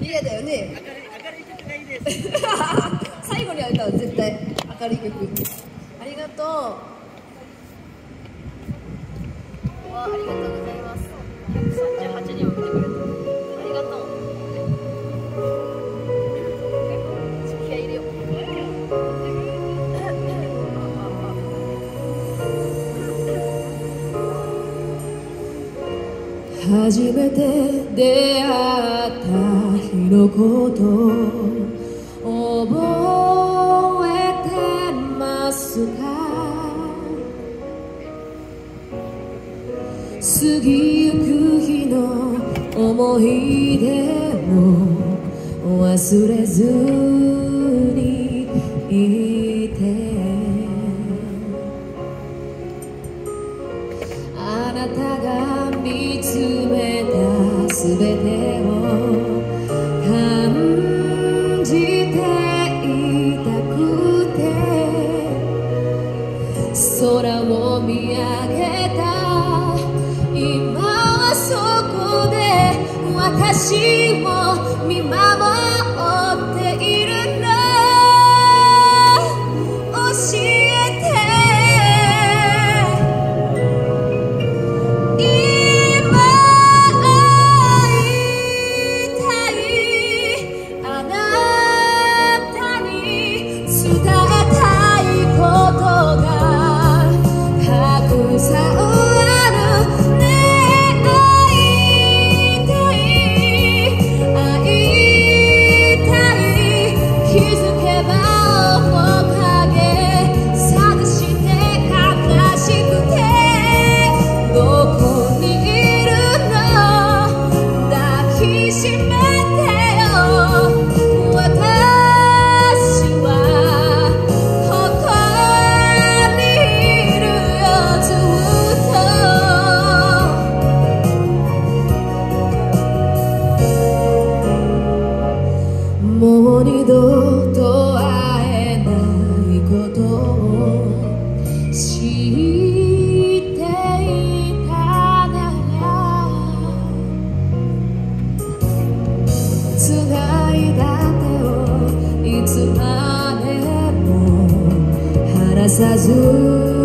嫌だよね最後には絶対明るいありがとう。ありがとうございます。ありがと合入れよ。う初めて出会った日のこと覚えてますか？過ぎゆく日の思い出も忘れずに私を見守 Masa